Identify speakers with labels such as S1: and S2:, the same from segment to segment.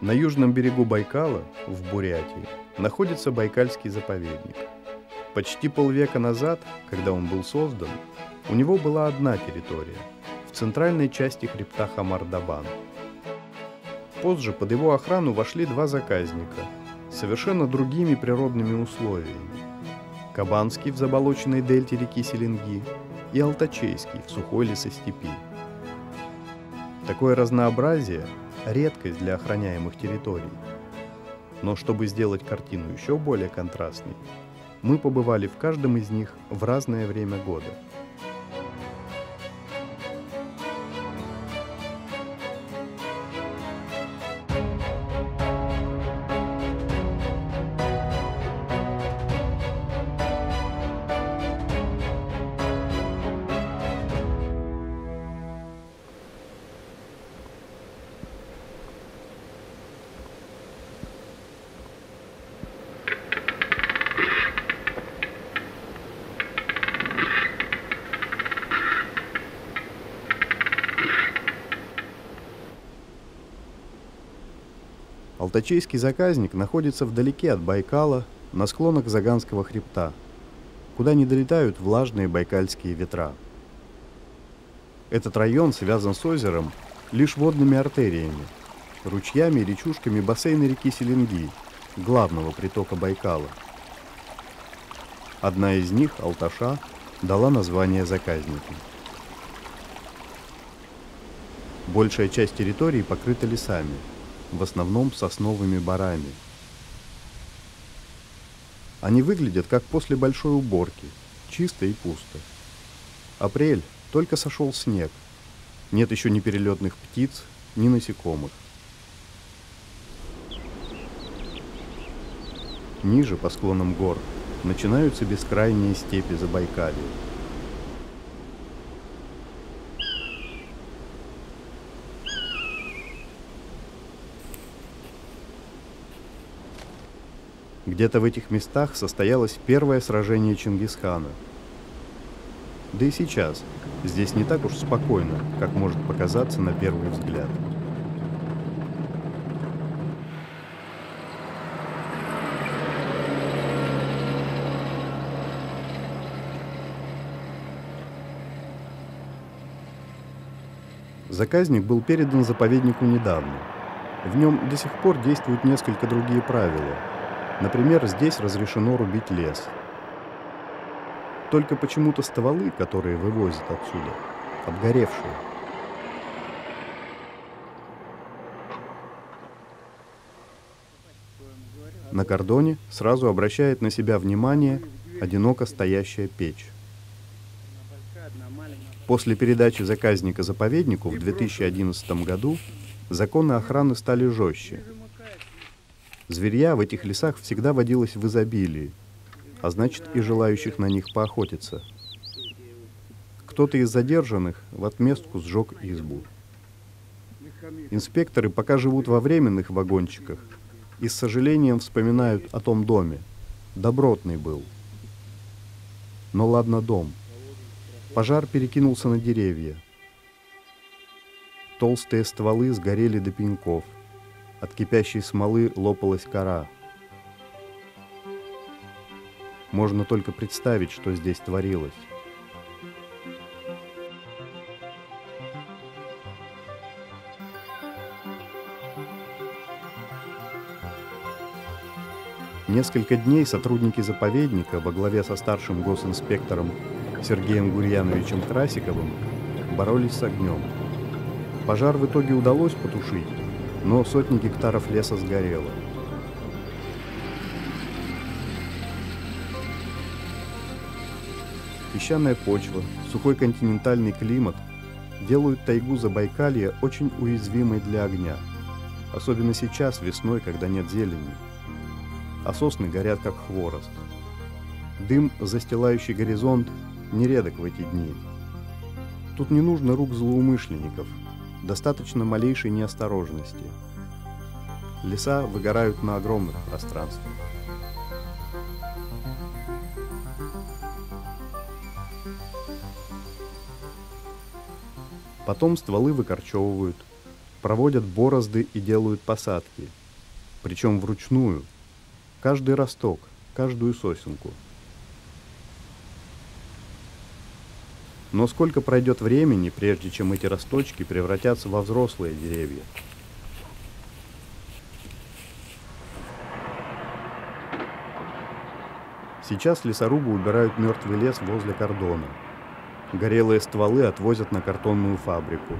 S1: На южном берегу Байкала, в Бурятии, находится Байкальский заповедник. Почти полвека назад, когда он был создан, у него была одна территория – в центральной части хребта Хамардабан. Позже под его охрану вошли два заказника с совершенно другими природными условиями. Кабанский в заболоченной дельте реки Селенги и Алтачейский в сухой лесостепи. Такое разнообразие – редкость для охраняемых территорий. Но чтобы сделать картину еще более контрастной, мы побывали в каждом из них в разное время года – Алтачейский заказник находится вдалеке от Байкала, на склонах Заганского хребта, куда не долетают влажные байкальские ветра. Этот район связан с озером лишь водными артериями, ручьями и речушками бассейна реки Селенги, главного притока Байкала. Одна из них, Алташа, дала название заказнику. Большая часть территории покрыта лесами – в основном сосновыми барами. Они выглядят как после большой уборки, чисто и пусто. Апрель, только сошел снег. Нет еще ни перелетных птиц, ни насекомых. Ниже, по склонам гор, начинаются бескрайние степи Забайкалья. Где-то в этих местах состоялось первое сражение Чингисхана. Да и сейчас здесь не так уж спокойно, как может показаться на первый взгляд. Заказник был передан заповеднику недавно. В нем до сих пор действуют несколько другие правила – Например, здесь разрешено рубить лес. Только почему-то стволы, которые вывозят отсюда, обгоревшие. На кордоне сразу обращает на себя внимание одиноко стоящая печь. После передачи заказника заповеднику в 2011 году законы охраны стали жестче – Зверья в этих лесах всегда водилось в изобилии, а значит и желающих на них поохотиться. Кто-то из задержанных в отместку сжег избу. Инспекторы пока живут во временных вагончиках и с сожалением вспоминают о том доме. Добротный был. Но ладно дом. Пожар перекинулся на деревья. Толстые стволы сгорели до пеньков – от кипящей смолы лопалась кора. Можно только представить, что здесь творилось. Несколько дней сотрудники заповедника во главе со старшим госинспектором Сергеем Гурьяновичем Красиковым боролись с огнем. Пожар в итоге удалось потушить, но сотни гектаров леса сгорело. Песчаная почва, сухой континентальный климат делают тайгу Забайкалья очень уязвимой для огня. Особенно сейчас, весной, когда нет зелени. А сосны горят, как хворост. Дым, застилающий горизонт, нередок в эти дни. Тут не нужно рук злоумышленников – Достаточно малейшей неосторожности. Леса выгорают на огромных пространствах. Потом стволы выкорчевывают, проводят борозды и делают посадки, причем вручную, каждый росток, каждую сосенку. Но сколько пройдет времени, прежде чем эти росточки превратятся во взрослые деревья? Сейчас лесорубы убирают мертвый лес возле кордона. Горелые стволы отвозят на картонную фабрику.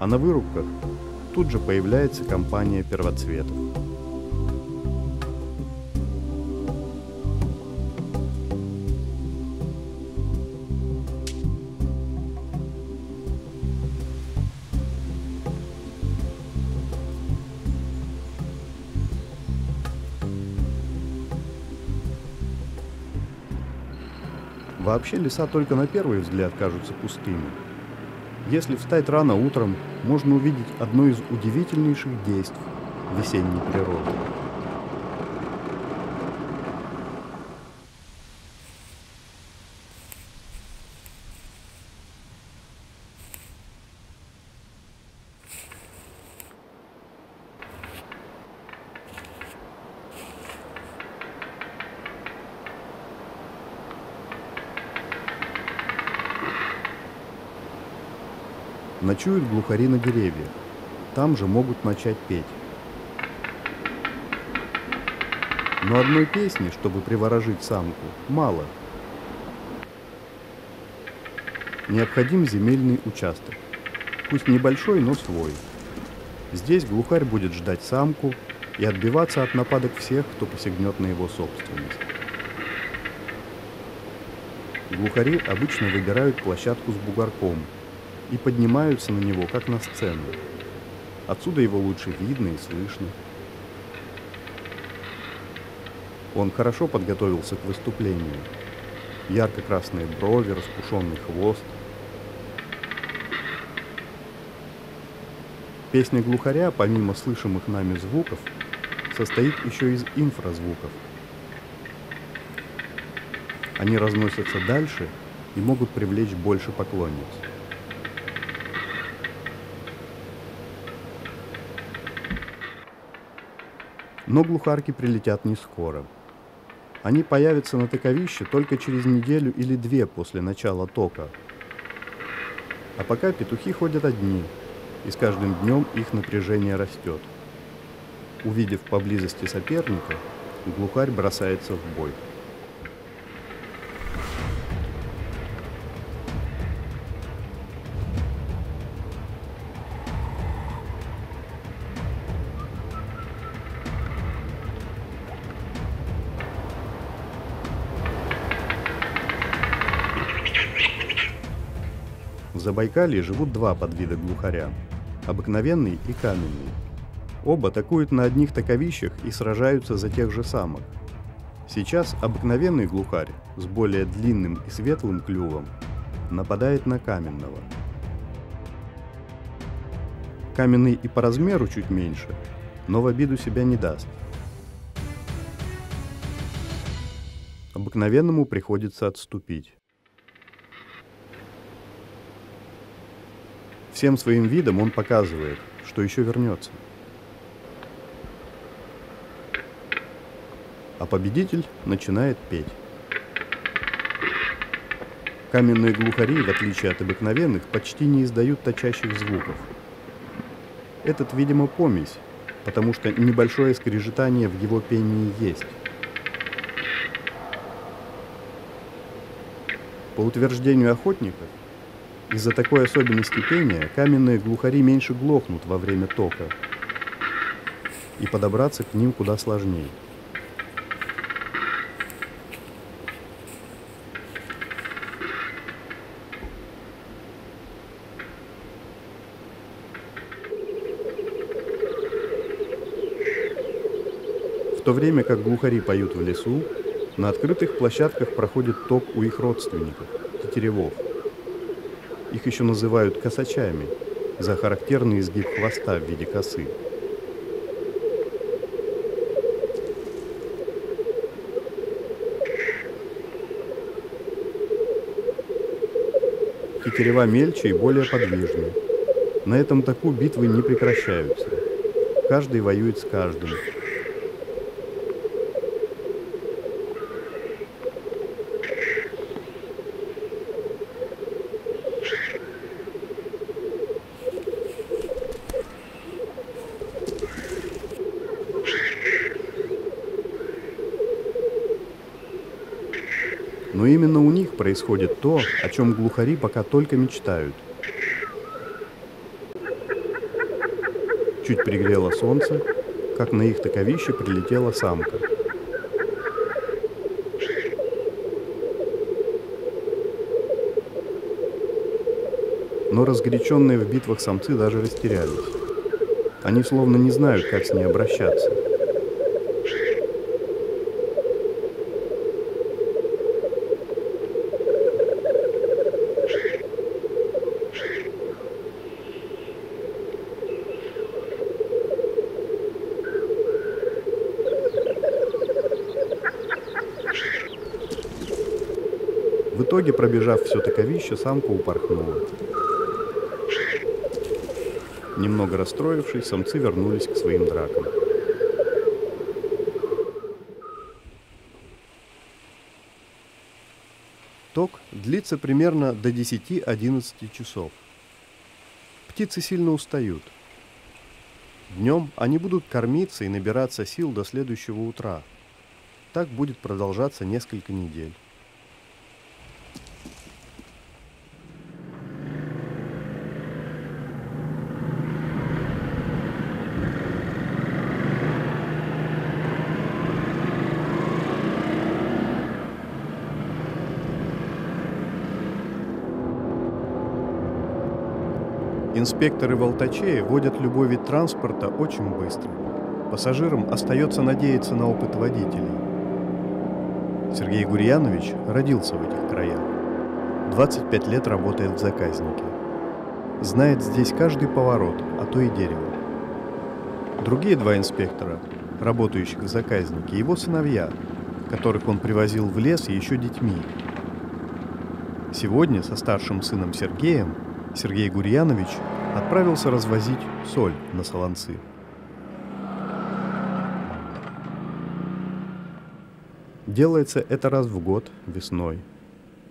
S1: А на вырубках тут же появляется компания первоцветов. Вообще леса только на первый взгляд кажутся пустыми. Если встать рано утром, можно увидеть одно из удивительнейших действий весенней природы. Ночуют глухари на деревьях. Там же могут начать петь. Но одной песни, чтобы приворожить самку, мало. Необходим земельный участок. Пусть небольшой, но свой. Здесь глухарь будет ждать самку и отбиваться от нападок всех, кто посягнет на его собственность. Глухари обычно выбирают площадку с бугорком – и поднимаются на него, как на сцену. Отсюда его лучше видно и слышно. Он хорошо подготовился к выступлению. Ярко-красные брови, распушенный хвост. Песня глухаря, помимо слышимых нами звуков, состоит еще из инфразвуков. Они разносятся дальше и могут привлечь больше поклонниц. Но глухарки прилетят не скоро. Они появятся на таковище только через неделю или две после начала тока. А пока петухи ходят одни, и с каждым днем их напряжение растет. Увидев поблизости соперника, глухарь бросается в бой. Забайкалье живут два подвида глухаря – обыкновенный и каменный. Оба атакуют на одних таковищах и сражаются за тех же самых. Сейчас обыкновенный глухарь с более длинным и светлым клювом нападает на каменного. Каменный и по размеру чуть меньше, но в обиду себя не даст. Обыкновенному приходится отступить. Всем своим видом он показывает, что еще вернется. А победитель начинает петь. Каменные глухари, в отличие от обыкновенных, почти не издают точащих звуков. Этот, видимо, помесь, потому что небольшое скрежетание в его пении есть. По утверждению охотников, из-за такой особенности пения каменные глухари меньше глохнут во время тока, и подобраться к ним куда сложнее. В то время как глухари поют в лесу, на открытых площадках проходит ток у их родственников – тетеревов – их еще называют косачами за характерный изгиб хвоста в виде косы. Тетерева мельче и более подвижны. На этом таку битвы не прекращаются. Каждый воюет с каждым. Но именно у них происходит то, о чем глухари пока только мечтают. Чуть пригрело солнце, как на их таковище прилетела самка. Но разгоряченные в битвах самцы даже растерялись. Они словно не знают, как с ней обращаться. Итоге, пробежав все таковище, самка упорхнула. Немного расстроившись, самцы вернулись к своим дракам. Ток длится примерно до 10-11 часов. Птицы сильно устают. Днем они будут кормиться и набираться сил до следующего утра. Так будет продолжаться несколько недель. Инспекторы в Алтачее водят любой вид транспорта очень быстро. Пассажирам остается надеяться на опыт водителей. Сергей Гурьянович родился в этих краях. 25 лет работает в заказнике. Знает здесь каждый поворот, а то и дерево. Другие два инспектора, работающих в заказнике, его сыновья, которых он привозил в лес еще детьми. Сегодня со старшим сыном Сергеем Сергей Гурьянович отправился развозить соль на Солонцы. Делается это раз в год весной,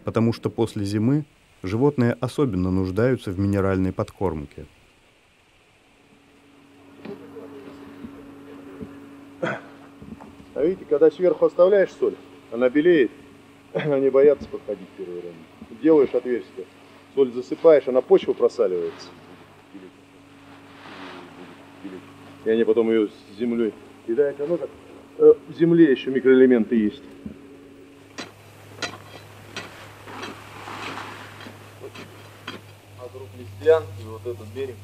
S1: потому что после зимы животные особенно нуждаются в минеральной подкормке.
S2: А видите, когда сверху оставляешь соль, она белеет, они боятся подходить первое время. Делаешь отверстие, соль засыпаешь, она почва просаливается. И они потом ее с землей кидают. Оно так, э, в земле еще микроэлементы есть.
S3: Вокруг Листьян и вот этот берег.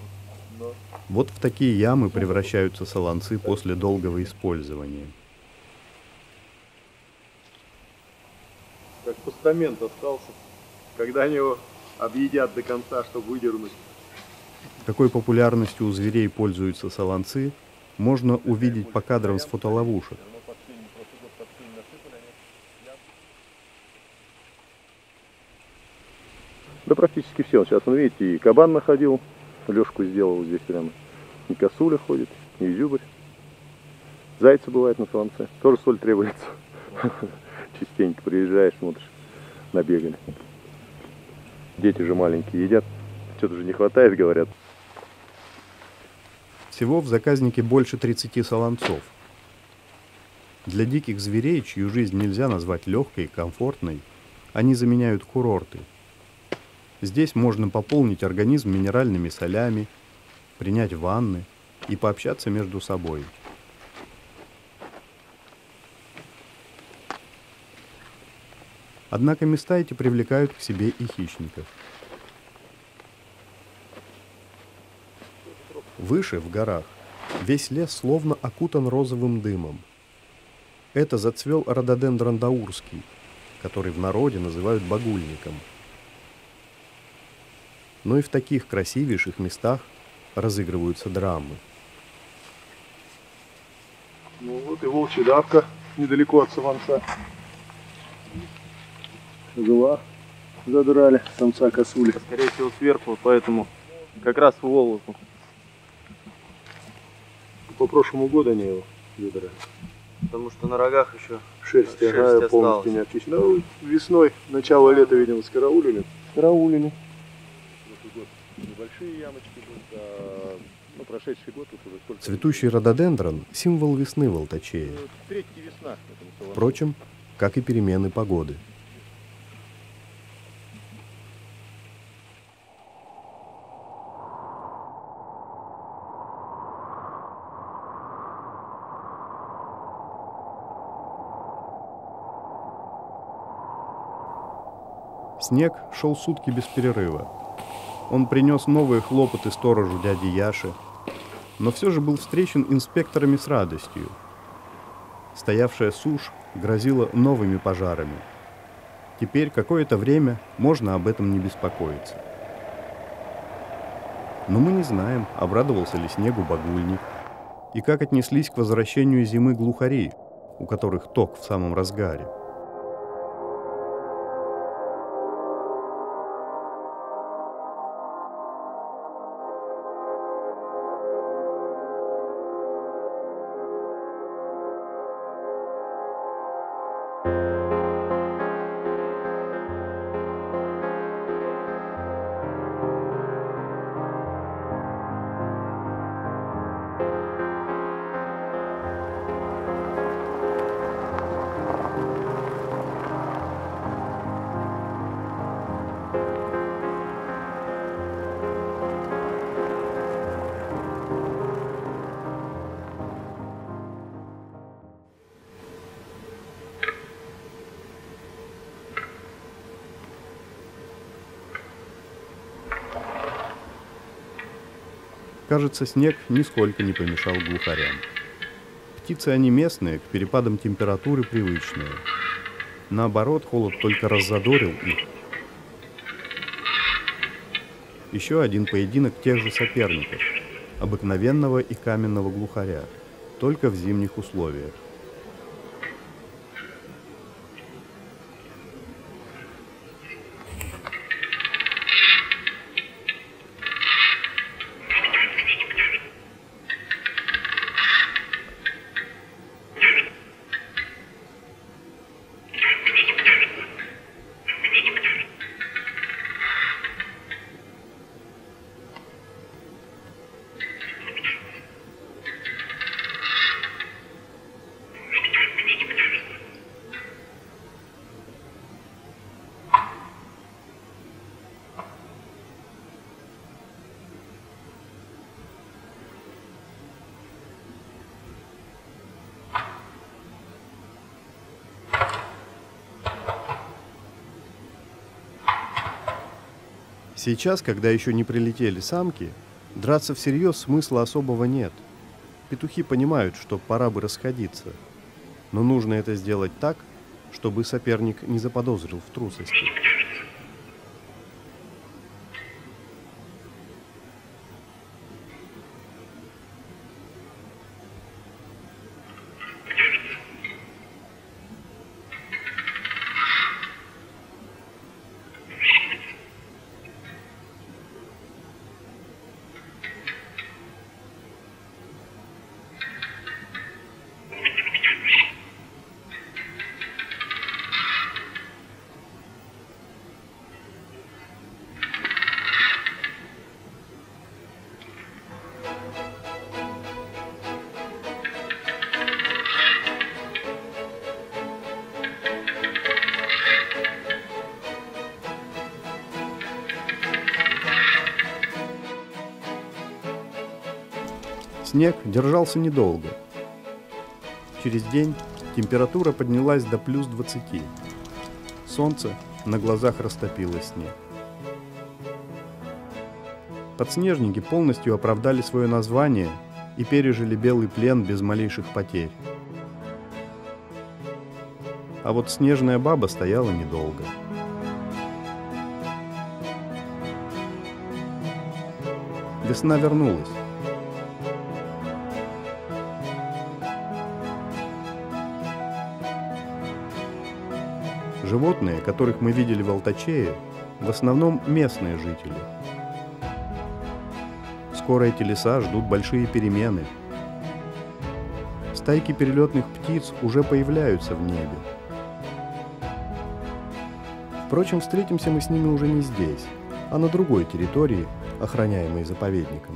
S3: Но
S1: Вот в такие ямы превращаются солонцы после долгого использования.
S2: Как постамент остался. Когда они его объедят до конца, чтобы выдернуть.
S1: Какой популярностью у зверей пользуются солонцы, можно увидеть по кадрам с фотоловушек.
S2: Да практически все. Сейчас, он, видите, и кабан находил, лёжку сделал здесь прямо. И косуля ходит, и зюбрь. Зайцы бывают на солонце. Тоже соль требуется. Частенько приезжаешь, смотришь, набегали. Дети же маленькие едят. Что-то же не хватает, говорят.
S1: Всего в заказнике больше 30 солонцов. Для диких зверей, чью жизнь нельзя назвать легкой и комфортной, они заменяют курорты. Здесь можно пополнить организм минеральными солями, принять ванны и пообщаться между собой. Однако места эти привлекают к себе и хищников. Выше, в горах, весь лес словно окутан розовым дымом. Это зацвел рододендрон даурский, который в народе называют багульником. Но и в таких красивейших местах разыгрываются драмы.
S2: Ну вот и волчья давка недалеко от Саванца. Жила, задрали самца косули.
S3: скорее всего сверху, поэтому Как раз в Волоку.
S2: По прошлому году они его выдрали.
S3: Потому что на рогах еще
S2: Шерсть,
S3: Шерсть
S2: ага,
S3: осталась.
S2: полностью не очищена. Ну, весной, начало лета, видимо, скараулили.
S3: караулили.
S2: Прошлый год небольшие ямочки были, а ну, прошедший год тут уже сколько...
S1: Цветущий рододендрон – символ весны в Алтачее.
S2: Ну.
S1: Впрочем, как и перемены погоды. Снег шел сутки без перерыва. Он принес новые хлопоты сторожу дяди Яши, но все же был встречен инспекторами с радостью. Стоявшая сушь грозила новыми пожарами. Теперь какое-то время можно об этом не беспокоиться. Но мы не знаем, обрадовался ли снегу багульник, и как отнеслись к возвращению зимы глухари, у которых ток в самом разгаре. Кажется, снег нисколько не помешал глухарям. Птицы они местные, к перепадам температуры привычные. Наоборот, холод только раззадорил их. Еще один поединок тех же соперников, обыкновенного и каменного глухаря, только в зимних условиях. Сейчас, когда еще не прилетели самки, драться всерьез смысла особого нет. Петухи понимают, что пора бы расходиться. Но нужно это сделать так, чтобы соперник не заподозрил в трусости. Снег держался недолго. Через день температура поднялась до плюс 20. Солнце на глазах растопило снег. Подснежники полностью оправдали свое название и пережили белый плен без малейших потерь. А вот снежная баба стояла недолго. Весна вернулась. Животные, которых мы видели в Алтачее, в основном местные жители. скоро эти леса ждут большие перемены. Стайки перелетных птиц уже появляются в небе. Впрочем, встретимся мы с ними уже не здесь, а на другой территории, охраняемой заповедником.